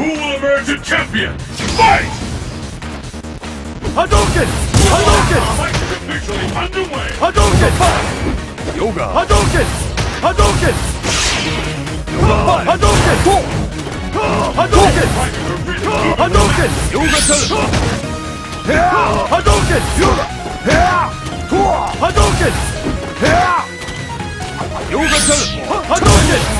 Who will emerge a champion? Fight! Hadouken! Hadouken! Fight officially underway! Hadouken! Fight! Yoga! Hadouken! Hadouken! Yoga! Hadouken! Hadouken! Hadouken! Yoga Hadouken! Yoga! Hadouken! Yoga turn! Hadouken!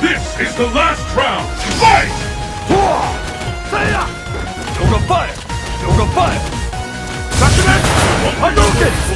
This is the last round! Fight! Seiya! Yoga fire! Yoga fire! Sakura! Hadouken!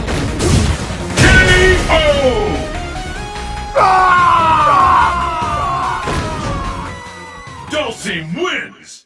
team wins!